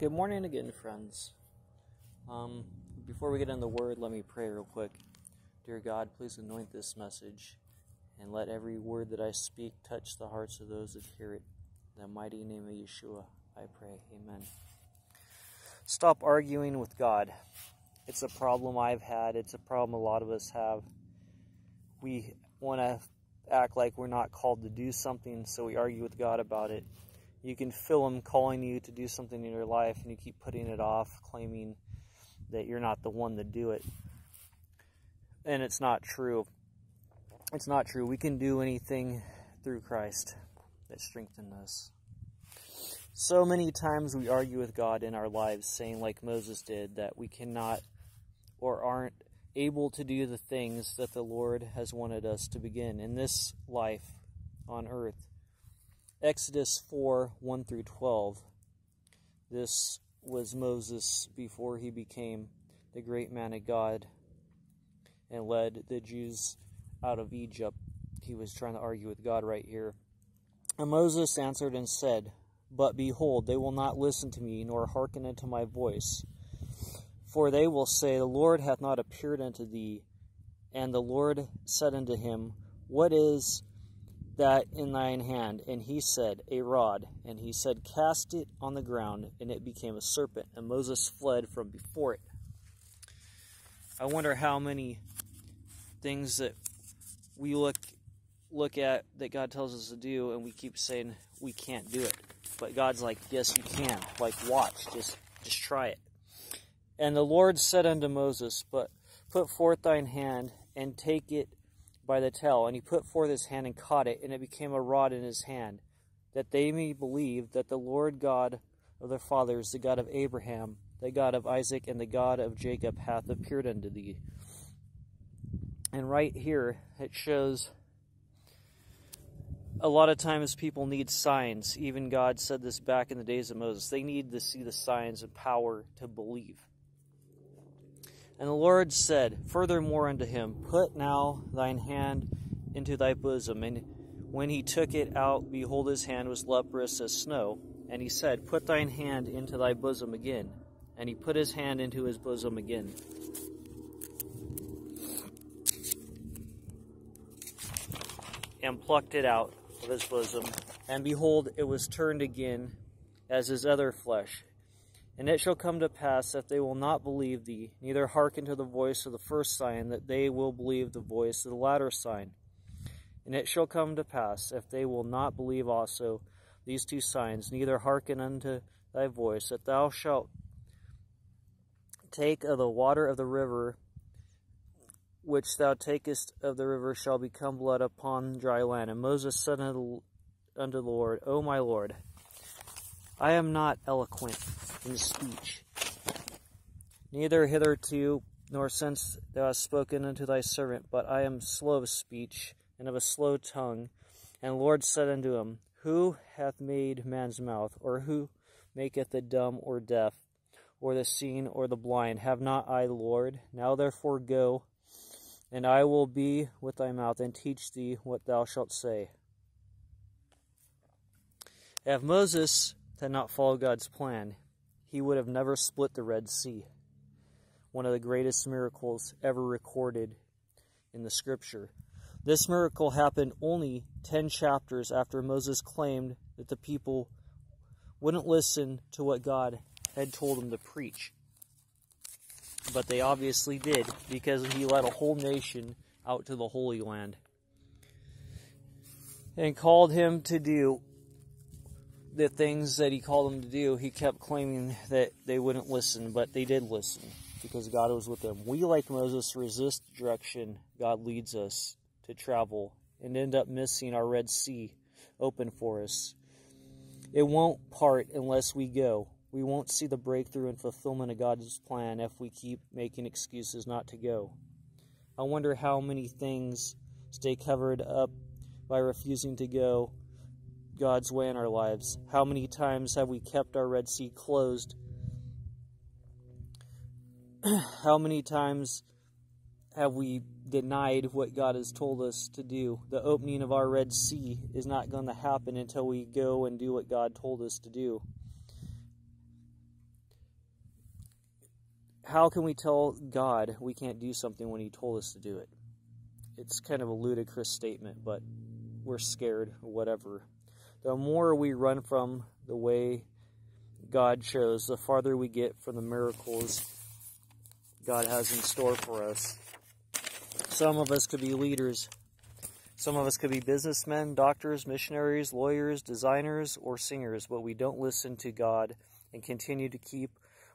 Good morning again, friends. Um, before we get into the word, let me pray real quick. Dear God, please anoint this message and let every word that I speak touch the hearts of those that hear it. In the mighty name of Yeshua, I pray. Amen. Stop arguing with God. It's a problem I've had, it's a problem a lot of us have. We want to act like we're not called to do something, so we argue with God about it. You can feel Him calling you to do something in your life, and you keep putting it off, claiming that you're not the one to do it. And it's not true. It's not true. We can do anything through Christ that strengthens us. So many times we argue with God in our lives, saying, like Moses did, that we cannot or aren't able to do the things that the Lord has wanted us to begin in this life on earth. Exodus 4 1 through 12. This was Moses before he became the great man of God and led the Jews out of Egypt. He was trying to argue with God right here. And Moses answered and said, But behold, they will not listen to me, nor hearken unto my voice. For they will say, The Lord hath not appeared unto thee. And the Lord said unto him, What is that in thine hand? And he said, A rod. And he said, Cast it on the ground, and it became a serpent. And Moses fled from before it. I wonder how many things that we look look at that God tells us to do, and we keep saying we can't do it. But God's like, Yes, you can. Like, watch. Just just try it. And the Lord said unto Moses, But put forth thine hand, and take it by the tail. And he put forth his hand and caught it, and it became a rod in his hand, that they may believe that the Lord God of their fathers, the God of Abraham, the God of Isaac, and the God of Jacob, hath appeared unto thee. And right here, it shows a lot of times people need signs. Even God said this back in the days of Moses. They need to see the signs of power to believe. And the Lord said, Furthermore unto him, Put now thine hand into thy bosom. And when he took it out, behold, his hand was leprous as snow. And he said, Put thine hand into thy bosom again. And he put his hand into his bosom again. And plucked it out of his bosom. And behold, it was turned again as his other flesh. And it shall come to pass, if they will not believe thee, neither hearken to the voice of the first sign, that they will believe the voice of the latter sign. And it shall come to pass, if they will not believe also these two signs, neither hearken unto thy voice, that thou shalt take of the water of the river, which thou takest of the river, shall become blood upon dry land. And Moses said unto the Lord, O my Lord, I am not eloquent in speech, neither hitherto nor since thou hast spoken unto thy servant, but I am slow of speech and of a slow tongue. And the Lord said unto him, Who hath made man's mouth, or who maketh the dumb or deaf, or the seeing or the blind? Have not I Lord? Now therefore go, and I will be with thy mouth, and teach thee what thou shalt say. If Moses had not followed God's plan, he would have never split the Red Sea, one of the greatest miracles ever recorded in the scripture. This miracle happened only 10 chapters after Moses claimed that the people wouldn't listen to what God had told them to preach. But they obviously did because he led a whole nation out to the Holy Land and called him to do the things that he called them to do, he kept claiming that they wouldn't listen, but they did listen because God was with them. We, like Moses, resist the direction God leads us to travel and end up missing our Red Sea open for us. It won't part unless we go. We won't see the breakthrough and fulfillment of God's plan if we keep making excuses not to go. I wonder how many things stay covered up by refusing to go God's way in our lives? How many times have we kept our Red Sea closed? How many times have we denied what God has told us to do? The opening of our Red Sea is not going to happen until we go and do what God told us to do. how can we tell God we can't do something when He told us to do it? It's kind of a ludicrous statement, but we're scared whatever. The more we run from the way God chose, the farther we get from the miracles God has in store for us. Some of us could be leaders. Some of us could be businessmen, doctors, missionaries, lawyers, designers, or singers, but we don't listen to God and continue to keep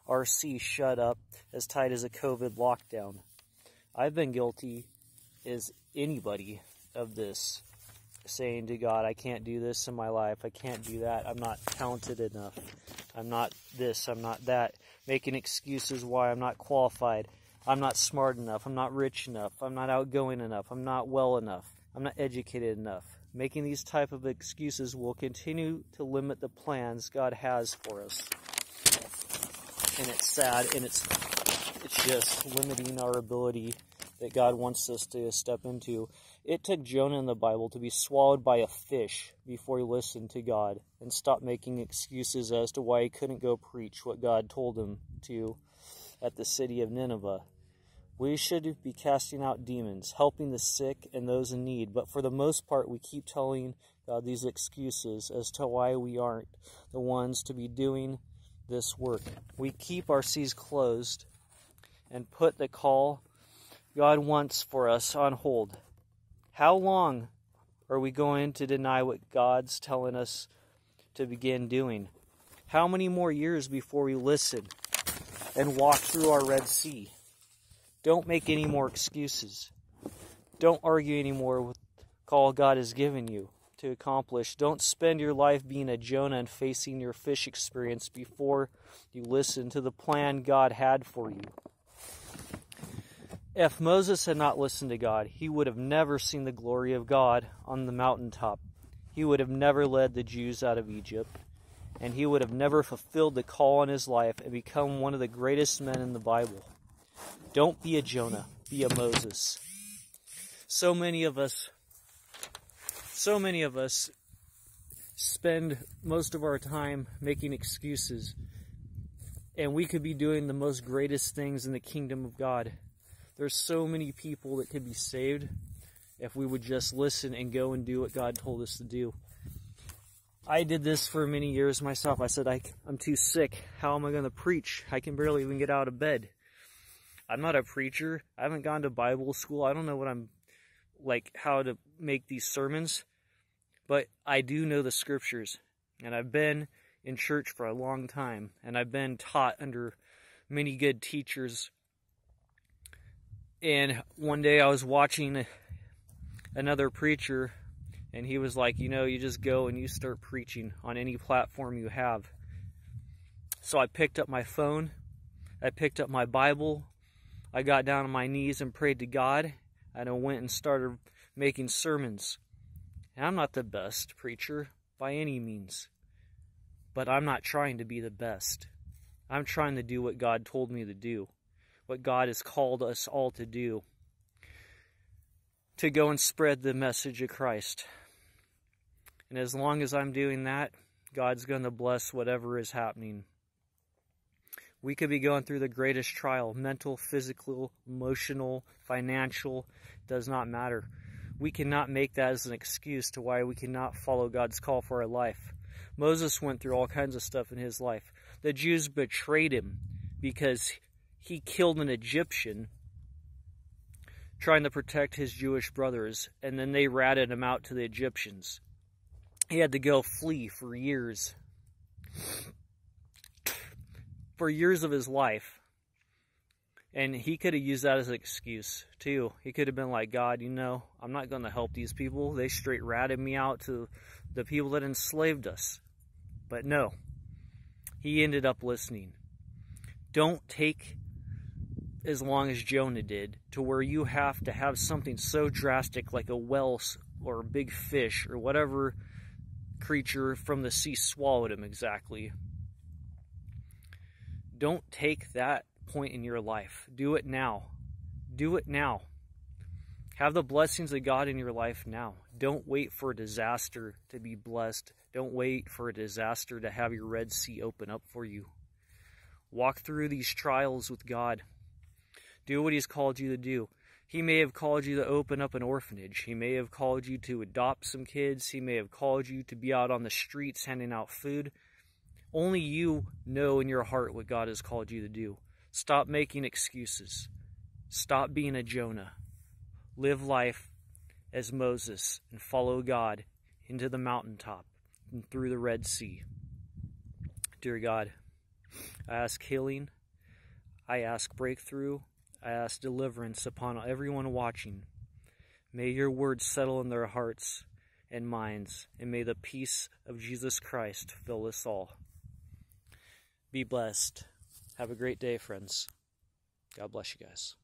our sea shut up as tight as a COVID lockdown. I've been guilty as anybody of this, saying to God, I can't do this in my life. I can't do that. I'm not talented enough. I'm not this. I'm not that. Making excuses why I'm not qualified. I'm not smart enough. I'm not rich enough. I'm not outgoing enough. I'm not well enough. I'm not educated enough. Making these type of excuses will continue to limit the plans God has for us. And it's sad and it's it's just limiting our ability that God wants us to step into. It took Jonah in the Bible to be swallowed by a fish before he listened to God and stopped making excuses as to why he couldn't go preach what God told him to at the city of Nineveh. We should be casting out demons, helping the sick and those in need, but for the most part, we keep telling God these excuses as to why we aren't the ones to be doing this work. We keep our seas closed and put the call God wants for us on hold. How long are we going to deny what God's telling us to begin doing? How many more years before we listen and walk through our Red Sea? Don't make any more excuses. Don't argue anymore with the call God has given you to accomplish. Don't spend your life being a Jonah and facing your fish experience before you listen to the plan God had for you. If Moses had not listened to God, he would have never seen the glory of God on the mountaintop. He would have never led the Jews out of Egypt, and he would have never fulfilled the call on his life and become one of the greatest men in the Bible. Don't be a Jonah, be a Moses. So many of us, so many of us spend most of our time making excuses, and we could be doing the most greatest things in the kingdom of God. There's so many people that could be saved if we would just listen and go and do what God told us to do. I did this for many years myself. I said, I, am too sick. How am I going to preach? I can barely even get out of bed. I'm not a preacher. I haven't gone to Bible school. I don't know what I'm like how to make these sermons, but I do know the scriptures. And I've been in church for a long time and I've been taught under many good teachers. And one day I was watching another preacher and he was like, you know, you just go and you start preaching on any platform you have. So I picked up my phone, I picked up my Bible, I got down on my knees and prayed to God, and I went and started making sermons. And I'm not the best preacher by any means, but I'm not trying to be the best. I'm trying to do what God told me to do, what God has called us all to do to go and spread the message of Christ. And as long as I'm doing that, God's going to bless whatever is happening. We could be going through the greatest trial mental, physical, emotional, financial, does not matter. We cannot make that as an excuse to why we cannot follow God's call for our life. Moses went through all kinds of stuff in his life. The Jews betrayed him because he killed an Egyptian trying to protect his Jewish brothers, and then they ratted him out to the Egyptians. He had to go flee for years for years of his life. And he could have used that as an excuse, too. He could have been like, God, you know, I'm not going to help these people. They straight ratted me out to the people that enslaved us. But no, he ended up listening. Don't take as long as Jonah did to where you have to have something so drastic like a whale or a big fish or whatever creature from the sea swallowed him exactly don't take that point in your life. Do it now. Do it now. Have the blessings of God in your life now. Don't wait for a disaster to be blessed. Don't wait for a disaster to have your Red Sea open up for you. Walk through these trials with God Do what He's called you to do. He may have called you to open up an orphanage. He may have called you to adopt some kids. He may have called you to be out on the streets handing out food. Only you know in your heart what God has called you to do. Stop making excuses. Stop being a Jonah. Live life as Moses and follow God into the mountaintop and through the Red Sea. Dear God, I ask healing. I ask breakthrough. I ask deliverance upon everyone watching. May your words settle in their hearts and minds, and may the peace of Jesus Christ fill us all. Be blessed. Have a great day, friends. God bless you guys.